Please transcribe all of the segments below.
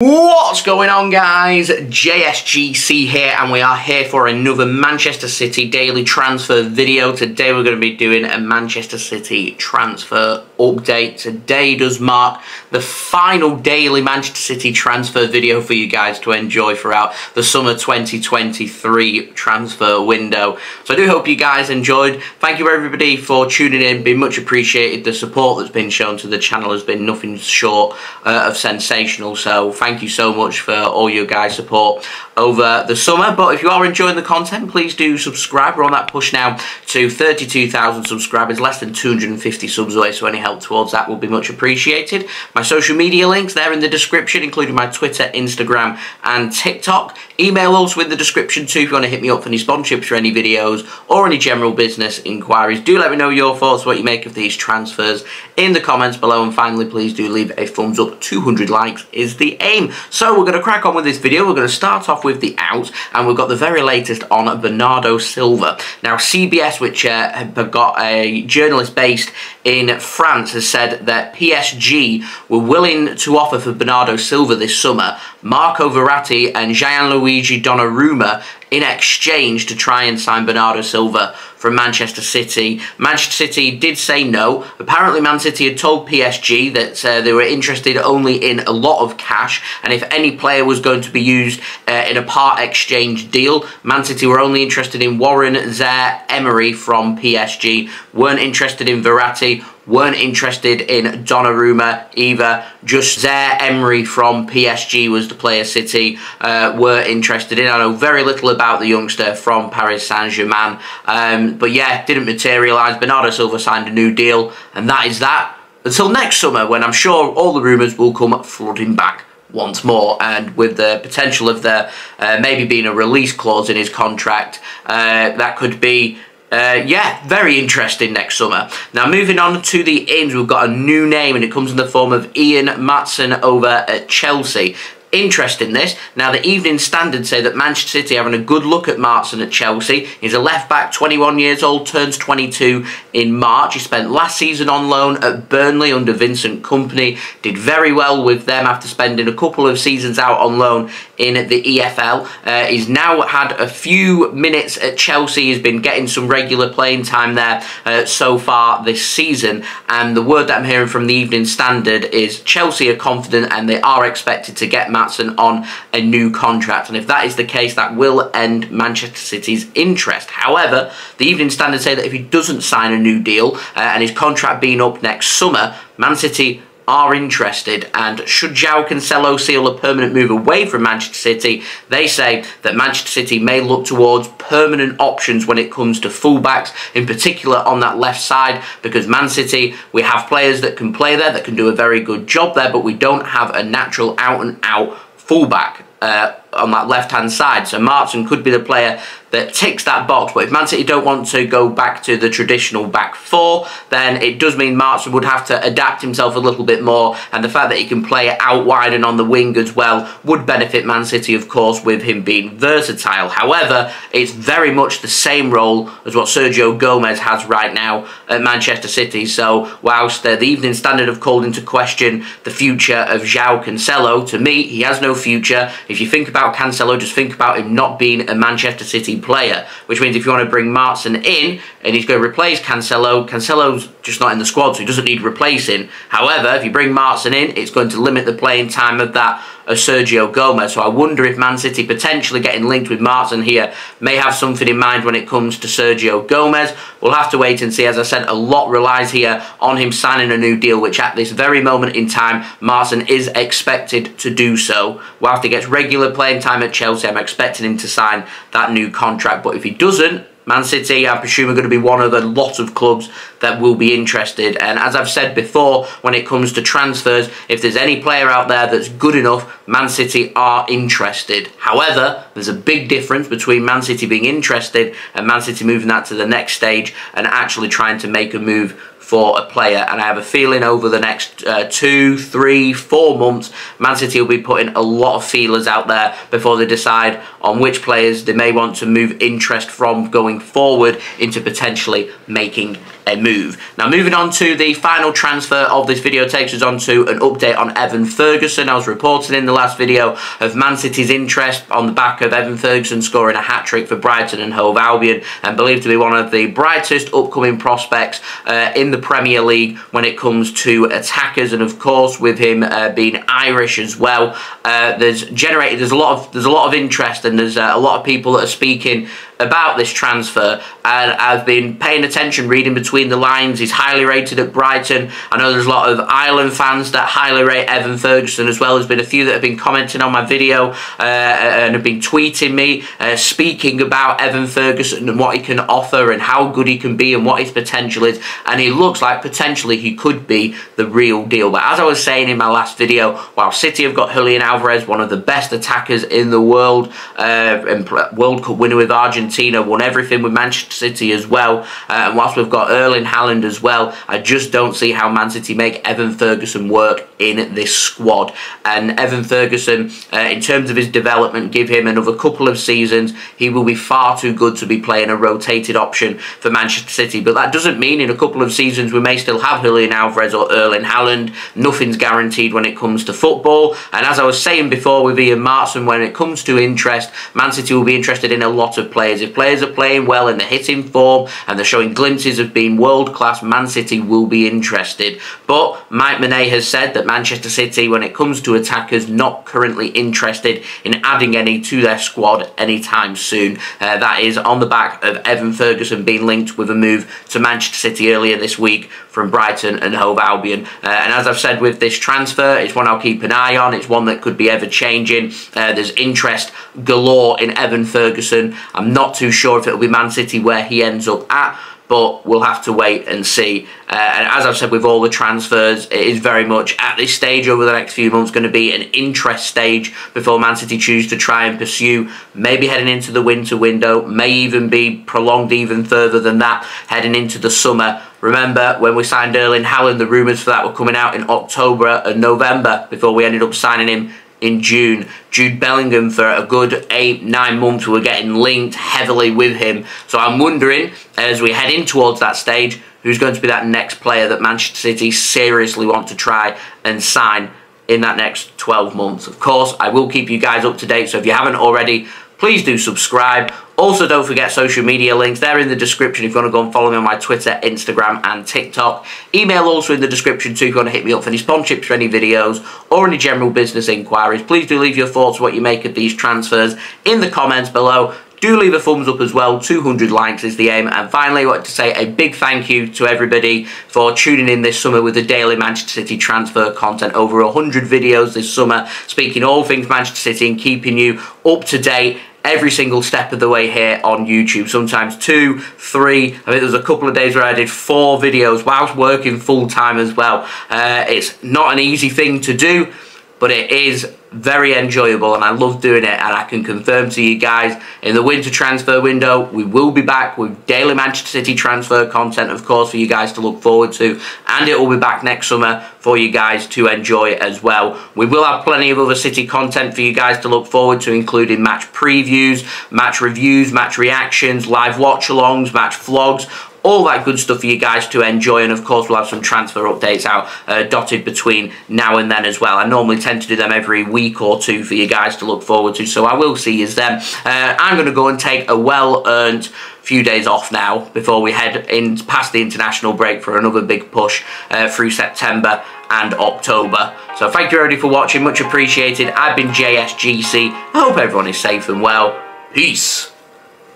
What's going on guys? JSGC here and we are here for another Manchester City daily transfer video. Today we're going to be doing a Manchester City transfer update. Today does mark the final daily Manchester City transfer video for you guys to enjoy throughout the summer 2023 transfer window. So I do hope you guys enjoyed. Thank you everybody for tuning in. Been much appreciated. The support that's been shown to the channel has been nothing short uh, of sensational. So thank you so much for all your guys' support over the summer. But if you are enjoying the content, please do subscribe. We're on that push now to 32,000 subscribers, less than 250 subs away, so any help towards that will be much appreciated. My social media links, there in the description, including my Twitter, Instagram, and TikTok. Email also in the description too if you want to hit me up for any sponsorships for any videos or any general business inquiries. Do let me know your thoughts, what you make of these transfers in the comments below. And finally, please do leave a thumbs up. 200 likes is the aim. So we're going to crack on with this video. We're going to start off with the out, and we've got the very latest on Bernardo Silva. Now, CBS, which uh, got a journalist based in France, has said that PSG were willing to offer for Bernardo Silva this summer Marco Verratti and Gianluigi Donnarumma in exchange to try and sign Bernardo Silva from Manchester City. Manchester City did say no. Apparently Man City had told PSG that uh, they were interested only in a lot of cash and if any player was going to be used uh, in a part exchange deal, Man City were only interested in Warren Zaire Emery from PSG, weren't interested in Verratti weren't interested in Donnarumma either. Just Zaire Emery from PSG was the player City uh, were interested in. I know very little about the youngster from Paris Saint-Germain. Um, but yeah, didn't materialise. Bernardo Silva signed a new deal, and that is that. Until next summer, when I'm sure all the rumours will come flooding back once more and with the potential of there uh, maybe being a release clause in his contract uh, that could be uh, yeah, very interesting next summer. Now, moving on to the ins, we've got a new name, and it comes in the form of Ian Maatsen over at Chelsea interest in this. Now, the Evening Standard say that Manchester City having a good look at Maatsen at Chelsea. He's a left back, 21 years old, turns 22 in March. He spent last season on loan at Burnley under Vincent Kompany. Did very well with them after spending a couple of seasons out on loan in the EFL. Uh, he's now had a few minutes at Chelsea. He's been getting some regular playing time there uh, so far this season. And the word that I'm hearing from the Evening Standard is Chelsea are confident and they are expected to get Maatsen on a new contract. And if that is the case, that will end Manchester City's interest. However, the Evening Standard say that if he doesn't sign a new deal uh, and his contract being up next summer, Man City are interested and should João Cancelo seal a permanent move away from Manchester City, they say that Manchester City may look towards permanent options when it comes to fullbacks, in particular on that left side, because Man City, we have players that can play there, that can do a very good job there, but we don't have a natural out-and-out fullback. Uh, on that left hand side. So Maatsen could be the player that ticks that box. But if Man City don't want to go back to the traditional back four, then it does mean Maatsen would have to adapt himself a little bit more. And the fact that he can play out wide and on the wing as well would benefit Man City, of course, with him being versatile. However, it's very much the same role as what Sergio Gomez has right now at Manchester City. So whilst uh, the Evening Standard have called into question the future of João Cancelo, to me, he has no future. If you think about Cancelo, just think about him not being a Manchester City player, which means if you want to bring Maatsen in and he's going to replace Cancelo, Cancelo's just not in the squad, so he doesn't need replacing. However, if you bring Maatsen in, it's going to limit the playing time of that Sergio Gomez. So I wonder if Man City potentially getting linked with Maatsen here may have something in mind when it comes to Sergio Gomez. We'll have to wait and see. As I said, a lot relies here on him signing a new deal, which at this very moment in time, Maatsen is expected to do so. Whilst he gets regular playing time at Chelsea, I'm expecting him to sign that new contract. But if he doesn't, Man City, I presume, are going to be one of the lot of clubs that will be interested. And as I've said before, when it comes to transfers, if there's any player out there that's good enough, Man City are interested. However, there's a big difference between Man City being interested and Man City moving that to the next stage and actually trying to make a move for a player. And I have a feeling over the next uh, two, three, four months, Man City will be putting a lot of feelers out there before they decide on which players they may want to move interest from going forward into potentially making a move. Now moving on to the final transfer of this video takes us on to an update on Evan Ferguson. I was reporting in the last video of Man City's interest on the back of Evan Ferguson scoring a hat-trick for Brighton and Hove Albion and believed to be one of the brightest upcoming prospects uh, in the Premier League when it comes to attackers and of course with him uh, being Irish as well uh, there's generated there's a lot of there's a lot of interest and there's uh, a lot of people that are speaking about this transfer and I've been paying attention reading between the lines. He's highly rated at Brighton. I know there's a lot of Ireland fans that highly rate Evan Ferguson as well. There's been a few that have been commenting on my video uh, and have been tweeting me uh, speaking about Evan Ferguson and what he can offer and how good he can be and what his potential is. And he looks like potentially he could be the real deal but as I was saying in my last video while City have got Julian Alvarez one of the best attackers in the world uh, and World Cup winner with Argentina Argentina, won everything with Manchester City as well. Uh, and whilst we've got Erling Haaland as well, I just don't see how Man City make Evan Ferguson work in this squad. And Evan Ferguson, uh, in terms of his development, give him another couple of seasons. He will be far too good to be playing a rotated option for Manchester City. But that doesn't mean in a couple of seasons we may still have Julian Alvarez or Erling Haaland. Nothing's guaranteed when it comes to football. And as I was saying before with Ian Maatsen, when it comes to interest, Man City will be interested in a lot of players. If players are playing well and they're hitting form and they're showing glimpses of being world class, Man City will be interested. But Mike Minay has said that Manchester City, when it comes to attackers, not currently interested in adding any to their squad anytime soon. Uh, that is on the back of Evan Ferguson being linked with a move to Manchester City earlier this week from Brighton and Hove Albion. Uh, and as I've said with this transfer, it's one I'll keep an eye on. It's one that could be ever changing. Uh, there's interest galore in Evan Ferguson. I'm not too sure if it'll be Man City where he ends up at but we'll have to wait and see. Uh, and as I've said with all the transfers, it is very much at this stage over the next few months going to be an interest stage before Man City choose to try and pursue, maybe heading into the winter window, may even be prolonged even further than that, heading into the summer. Remember, when we signed Erling Haaland, the rumours for that were coming out in October and November before we ended up signing him in June. Jude Bellingham for a good eight, nine months we were getting linked heavily with him. So I'm wondering, as we head in towards that stage, who's going to be that next player that Manchester City seriously want to try and sign in that next 12 months. Of course, I will keep you guys up to date, so if you haven't already, please do subscribe. Also, don't forget social media links. They're in the description if you want to go and follow me on my Twitter, Instagram, and TikTok. Email also in the description too if you want to hit me up for any sponsorships for any videos or any general business inquiries. Please do leave your thoughts what you make of these transfers in the comments below. Do leave a thumbs up as well. 200 likes is the aim. And finally, I want to say a big thank you to everybody for tuning in this summer with the daily Manchester City transfer content. Over 100 videos this summer, speaking all things Manchester City and keeping you up to date every single step of the way here on YouTube. Sometimes two, three. I think there was a couple of days where I did four videos whilst working full time as well. Uh, it's not an easy thing to do, but it is very enjoyable and I love doing it and I can confirm to you guys in the winter transfer window we will be back with daily Manchester City transfer content of course for you guys to look forward to and it will be back next summer for you guys to enjoy as well. We will have plenty of other City content for you guys to look forward to including match previews, match reviews, match reactions, live watch alongs, match vlogs all that good stuff for you guys to enjoy and of course we'll have some transfer updates out uh, dotted between now and then as well I normally tend to do them every week or two for you guys to look forward to so I will see you then uh, I'm going to go and take a well-earned few days off now before we head in past the international break for another big push uh, through September and October. So thank you everybody for watching, much appreciated. I've been JSGC. I hope everyone is safe and well. Peace.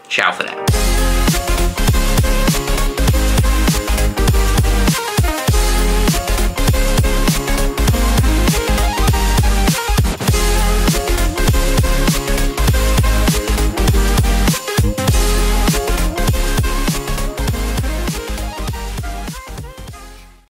Ciao for now.